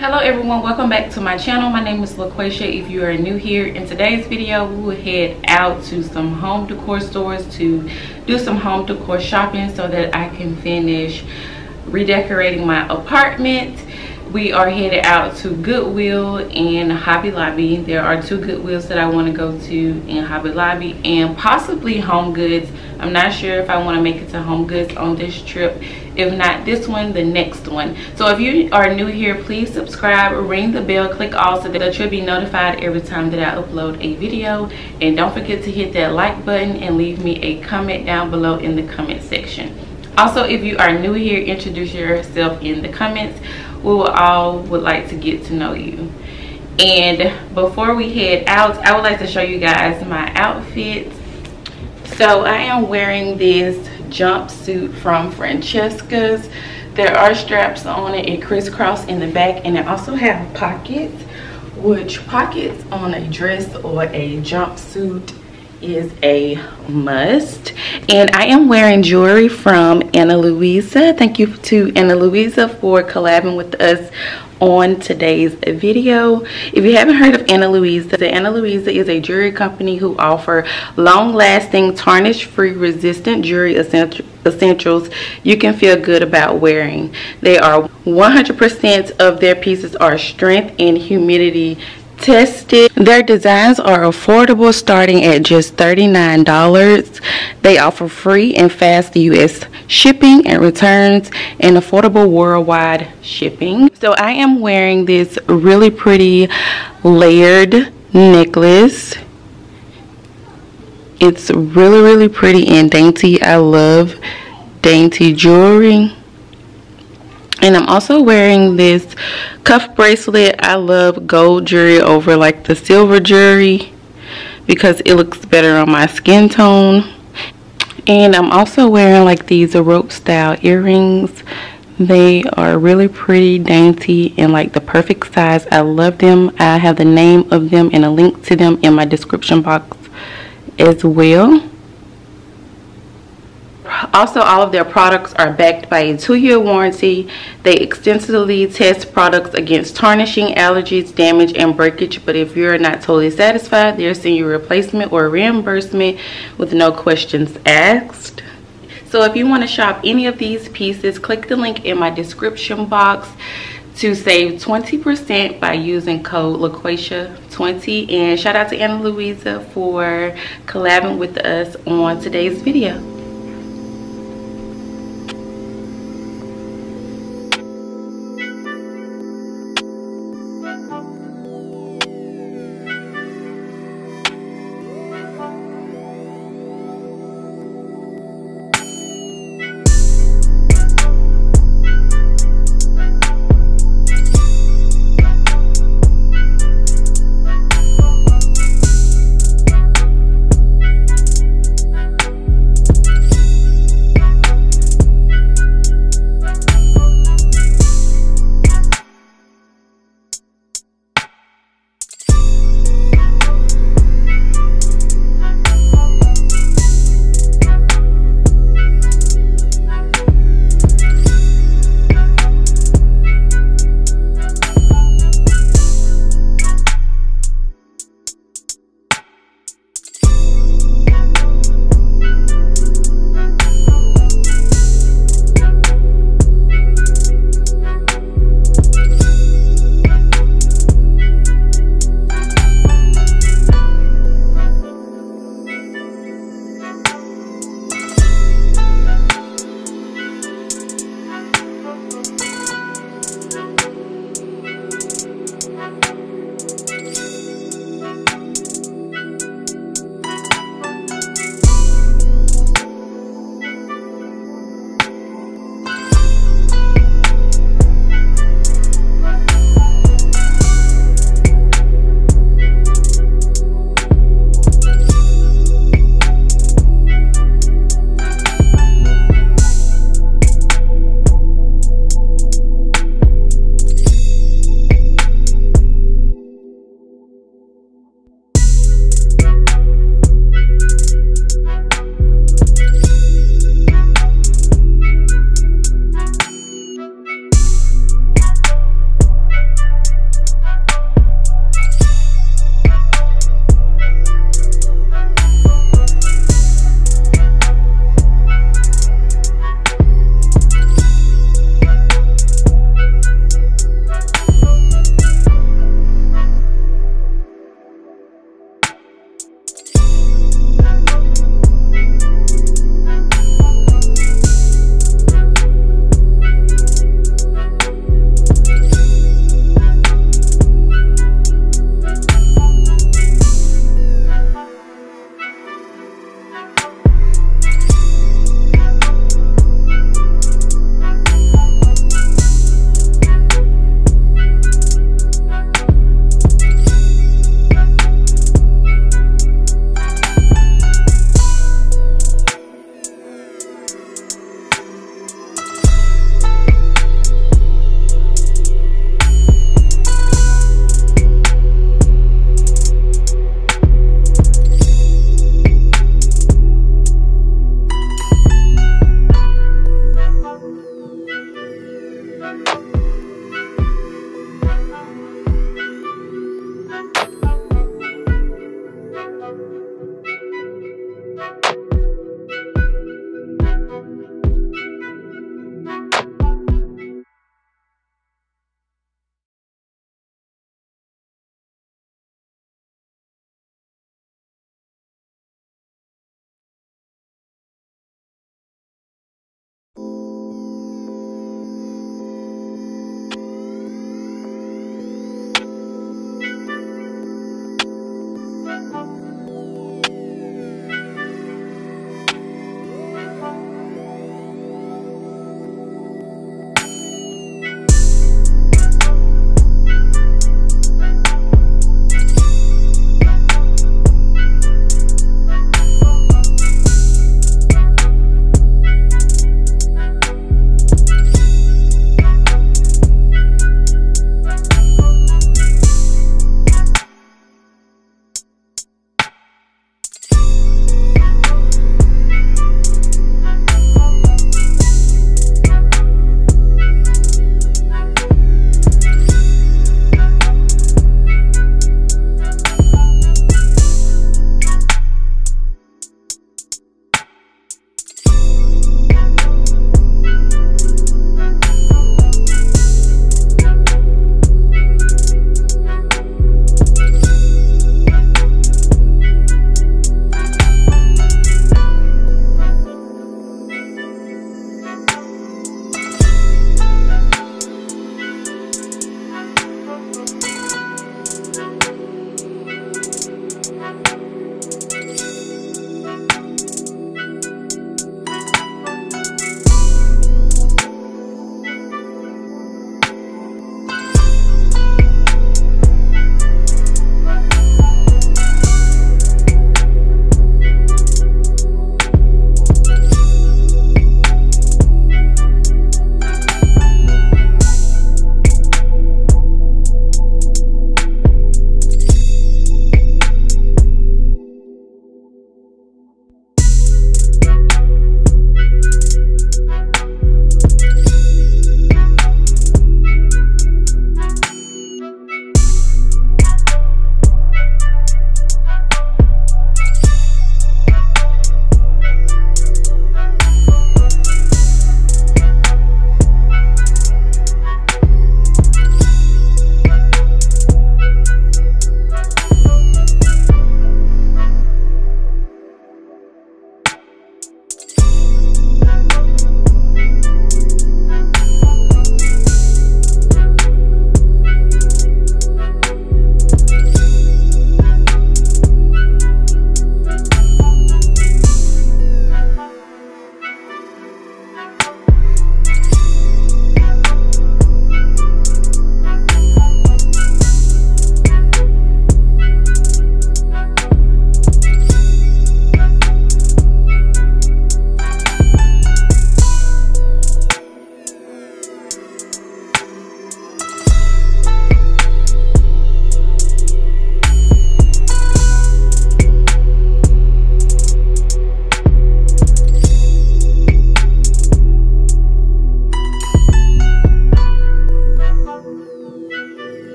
hello everyone. Welcome back to my channel. My name is LaQuasha if you are new here in today's video we will head out to some home decor stores to do some home decor shopping so that i can finish redecorating my apartment we are headed out to goodwill and hobby lobby. There are two goodwills that i want to go to in hobby lobby and possibly home goods. I'm not sure if i want to make it to home goods on this trip. If not this one the next one. So if you are new here please subscribe ring the bell click all so that you'll be notified every time that i upload a video. And don't forget to hit that like button and leave me a comment down below in the comment section. Also if you are new here introduce yourself in the comments we all would like to get to know you. And before we head out i would like to show you guys my outfit. So i am wearing this jumpsuit from francesca's. There are straps on it. It crisscross in the back and it also have pockets which pockets on a dress or a jumpsuit is a must. And i am wearing jewelry from ana luisa. Thank you to ana luisa for collabing with us on today's video. If you haven't heard of ana luisa the ana luisa is a jewelry company who offer long-lasting tarnish-free resistant jewelry essentials you can feel good about wearing. They are 100 percent of their pieces are strength and humidity tested. Their designs are affordable starting at just $39. They offer free and fast US shipping and returns and affordable worldwide shipping. So I am wearing this really pretty layered necklace. It's really, really pretty and dainty. I love dainty jewelry and i'm also wearing this cuff bracelet. I love gold jewelry over like the silver jewelry because it looks better on my skin tone. And i'm also wearing like these rope style earrings. They are really pretty dainty and like the perfect size. I love them. I have the name of them and a link to them in my description box as well also, all of their products are backed by a two-year warranty. They extensively test products against tarnishing, allergies, damage, and breakage. But if you're not totally satisfied, they'll send you replacement or reimbursement with no questions asked. So if you want to shop any of these pieces, click the link in my description box to save 20% by using code LaQuasha20. And shout out to Ana Luisa for collabing with us on today's video.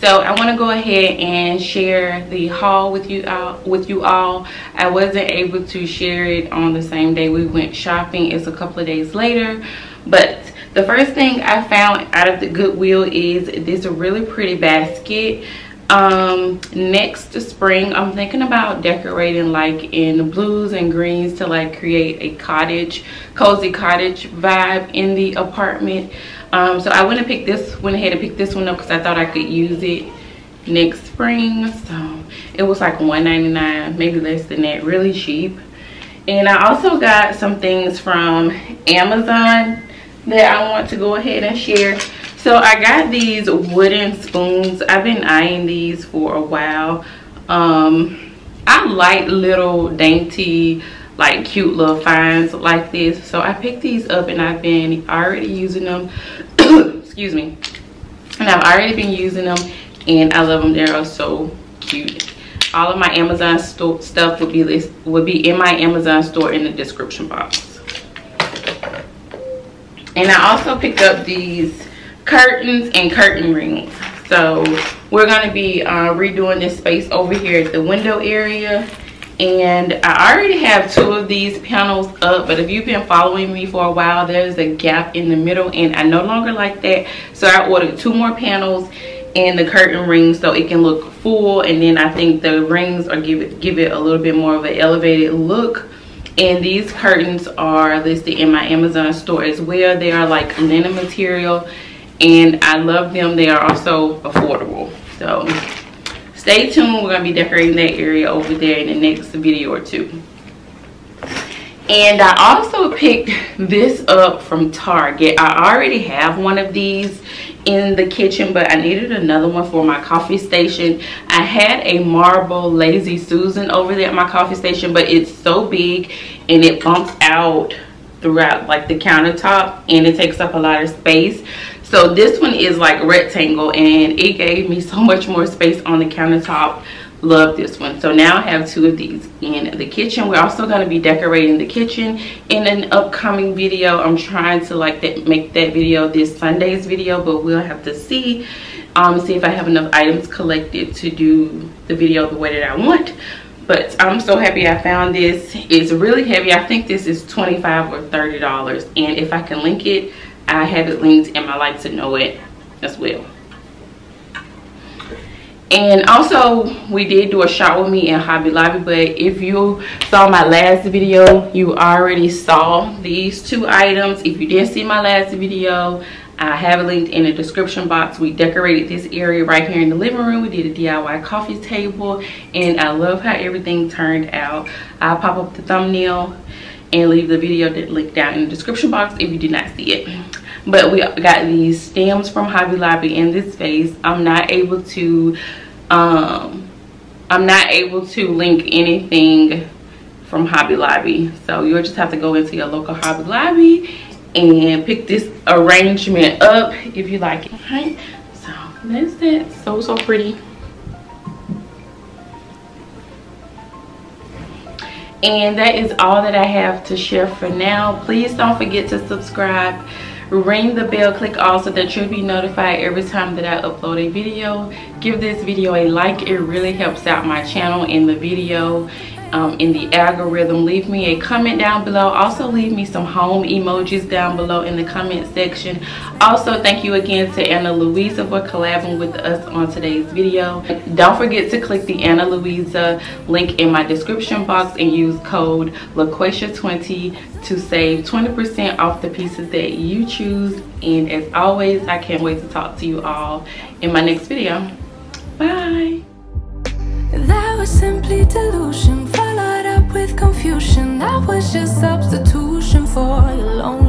So i want to go ahead and share the haul with you all with you all. I wasn't able to share it on the same day we went shopping. It's a couple of days later. But the first thing i found out of the goodwill is this really pretty basket. Um next spring i'm thinking about decorating like in blues and greens to like create a cottage cozy cottage vibe in the apartment um so i went and picked this went ahead and picked this one up because i thought i could use it next spring. So it was like 1.99 maybe less than that really cheap. And i also got some things from amazon that i want to go ahead and share. So i got these wooden spoons. I've been eyeing these for a while. Um i like little dainty like cute little finds like this. So i picked these up and i've been already using them. Excuse me. And i've already been using them and i love them they're so cute. All of my amazon store stuff would be list would be in my amazon store in the description box. And i also picked up these curtains and curtain rings. So we're going to be uh, redoing this space over here at the window area and I already have two of these panels up but if you've been following me for a while there's a gap in the middle and I no longer like that so I ordered two more panels and the curtain rings so it can look full and then I think the rings are give it give it a little bit more of an elevated look and these curtains are listed in my Amazon store as well they are like linen material and I love them. They are also affordable. So stay tuned. We're going to be decorating that area over there in the next video or two. And I also picked this up from Target. I already have one of these in the kitchen, but I needed another one for my coffee station. I had a marble Lazy Susan over there at my coffee station, but it's so big and it bumps out throughout like the countertop and it takes up a lot of space so this one is like rectangle and it gave me so much more space on the countertop. Love this one. So now i have two of these in the kitchen. We're also going to be decorating the kitchen in an upcoming video. I'm trying to like that make that video this sunday's video but we'll have to see um see if i have enough items collected to do the video the way that i want. But i'm so happy i found this. It's really heavy. I think this is 25 or 30 dollars. And if i can link it I have it linked in my like to know it as well. And also, we did do a shot with me in Hobby Lobby, but if you saw my last video, you already saw these two items. If you didn't see my last video, I have it linked in the description box. We decorated this area right here in the living room. We did a DIY coffee table, and I love how everything turned out. I'll pop up the thumbnail and leave the video link down in the description box if you did not see it but we got these stems from hobby lobby in this vase i'm not able to um i'm not able to link anything from hobby lobby. So you'll just have to go into your local hobby lobby and pick this arrangement up if you like it. Okay so that's it so so pretty. And that is all that i have to share for now. Please don't forget to subscribe ring the bell click also that you'll be notified every time that i upload a video. Give this video a like it really helps out my channel in the video um, in the algorithm. Leave me a comment down below. Also leave me some home emojis down below in the comment section. Also thank you again to Ana Luisa for collabing with us on today's video. Don't forget to click the Ana Luisa link in my description box and use code LaQuasha20 to save 20% off the pieces that you choose. And as always I can't wait to talk to you all in my next video. Bye was simply delusion. Followed up with confusion. That was just substitution for your lonely